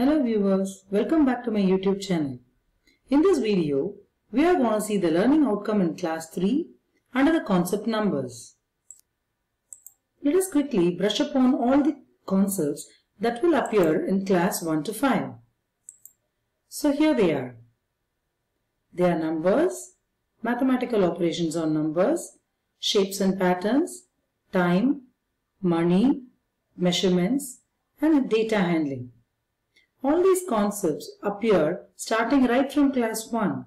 Hello viewers, welcome back to my YouTube channel. In this video, we are going to see the learning outcome in class 3 under the concept numbers. Let us quickly brush upon all the concepts that will appear in class 1 to 5. So here they are. They are numbers, mathematical operations on numbers, shapes and patterns, time, money, measurements, and data handling. All these concepts appear starting right from class 1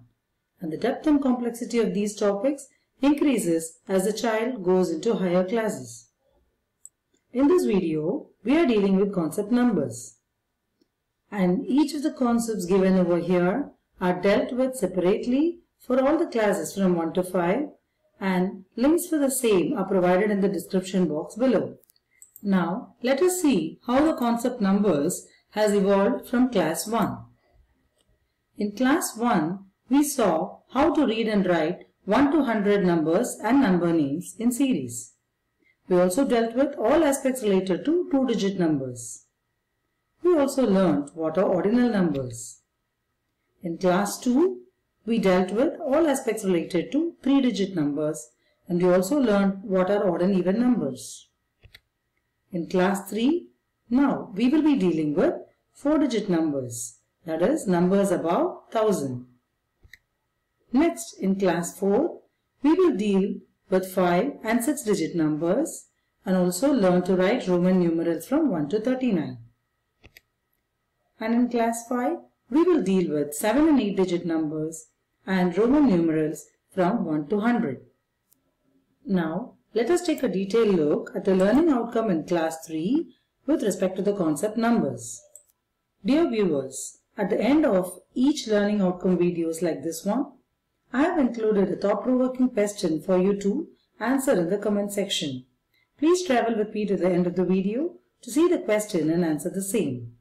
and the depth and complexity of these topics increases as the child goes into higher classes. In this video, we are dealing with concept numbers and each of the concepts given over here are dealt with separately for all the classes from 1 to 5 and links for the same are provided in the description box below. Now, let us see how the concept numbers has evolved from class 1. In class 1, we saw how to read and write 1 to 100 numbers and number names in series. We also dealt with all aspects related to two-digit numbers. We also learnt what are ordinal numbers. In class 2, we dealt with all aspects related to three-digit numbers and we also learned what are odd and even numbers. In class 3, now we will be dealing with 4-digit numbers, that is numbers above 1000. Next, in class 4, we will deal with 5 and 6-digit numbers and also learn to write Roman numerals from 1 to 39. And in class 5, we will deal with 7 and 8-digit numbers and Roman numerals from 1 to 100. Now, let us take a detailed look at the learning outcome in class 3 with respect to the concept numbers. Dear viewers, at the end of each learning outcome videos like this one, I have included a thought-provoking question for you to answer in the comment section. Please travel with me to the end of the video to see the question and answer the same.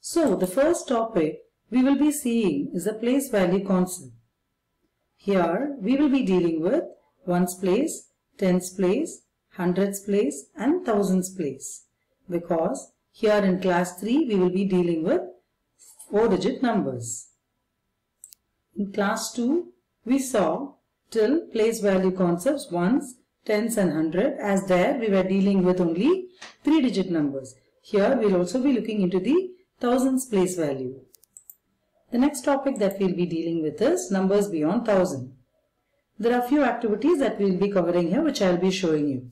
So, the first topic we will be seeing is the place value concept. Here, we will be dealing with ones place, tens place, hundreds place and thousands place. Because here in class 3 we will be dealing with 4 digit numbers. In class 2 we saw till place value concepts ones, tens and hundred as there we were dealing with only 3 digit numbers. Here we will also be looking into the thousands place value. The next topic that we will be dealing with is numbers beyond 1000. There are few activities that we will be covering here which I will be showing you.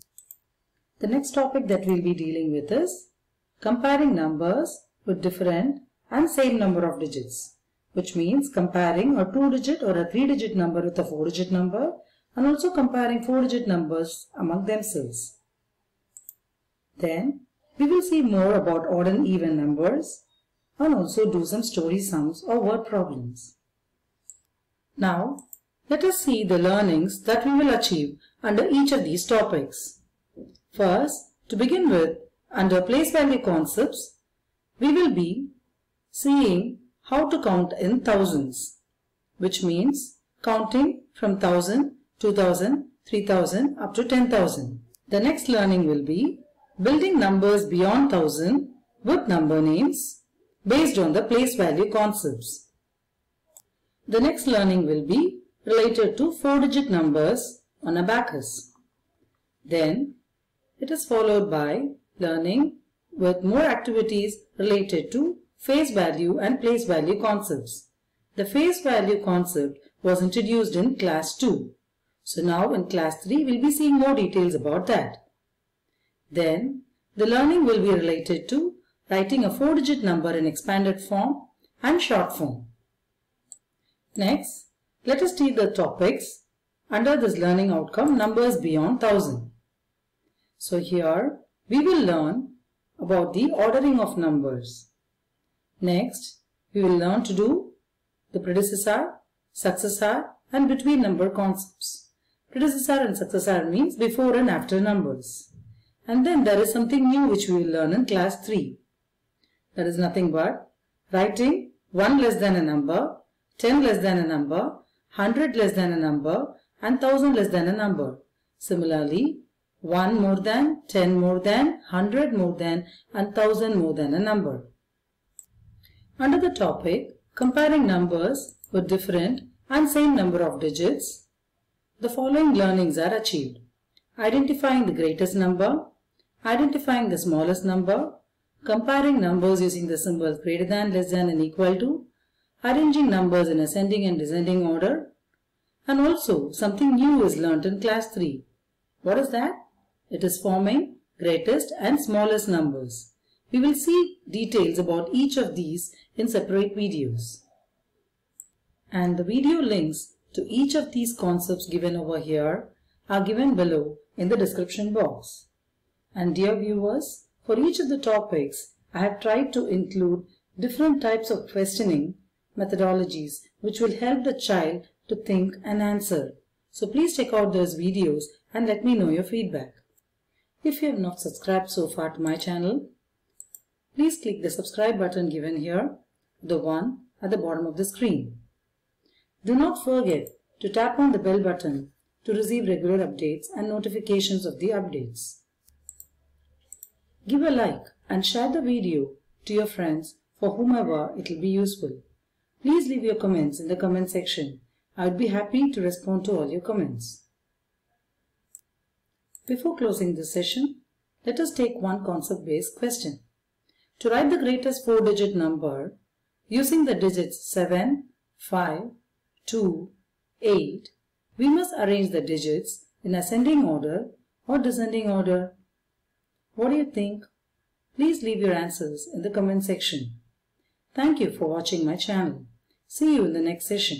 The next topic that we will be dealing with is comparing numbers with different and same number of digits which means comparing a 2-digit or a 3-digit number with a 4-digit number and also comparing 4-digit numbers among themselves. Then we will see more about odd and even numbers and also do some story sums or word problems. Now let us see the learnings that we will achieve under each of these topics. First, to begin with, under place value concepts, we will be seeing how to count in thousands, which means counting from 1000, 2000, 3000 up to 10,000. The next learning will be building numbers beyond 1000 with number names based on the place value concepts. The next learning will be related to four-digit numbers on abacus. Then it is followed by learning with more activities related to face value and place value concepts. The face value concept was introduced in class 2. So now in class 3 we'll be seeing more details about that. Then the learning will be related to writing a four-digit number in expanded form and short form. Next, let us see the topics under this learning outcome numbers beyond 1000. So here we will learn about the ordering of numbers. Next we will learn to do the predecessor, successor and between number concepts. Predecessor and successor means before and after numbers. And then there is something new which we will learn in class 3. That is nothing but writing 1 less than a number, 10 less than a number 100 less than a number and 1000 less than a number. Similarly, 1 more than, 10 more than, 100 more than and 1000 more than a number. Under the topic Comparing numbers with different and same number of digits, the following learnings are achieved. Identifying the greatest number, identifying the smallest number, comparing numbers using the symbols greater than, less than and equal to, arranging numbers in ascending and descending order, and also something new is learnt in class 3. What is that? It is forming greatest and smallest numbers. We will see details about each of these in separate videos. And the video links to each of these concepts given over here are given below in the description box. And dear viewers, for each of the topics, I have tried to include different types of questioning methodologies which will help the child to think and answer. So please check out those videos and let me know your feedback. If you have not subscribed so far to my channel, please click the subscribe button given here, the one at the bottom of the screen. Do not forget to tap on the bell button to receive regular updates and notifications of the updates. Give a like and share the video to your friends for whomever it will be useful. Please leave your comments in the comment section. I would be happy to respond to all your comments. Before closing this session, let us take one concept-based question. To write the greatest four-digit number, using the digits 7, 5, 2, 8, we must arrange the digits in ascending order or descending order. What do you think? Please leave your answers in the comment section. Thank you for watching my channel. See you in the next session.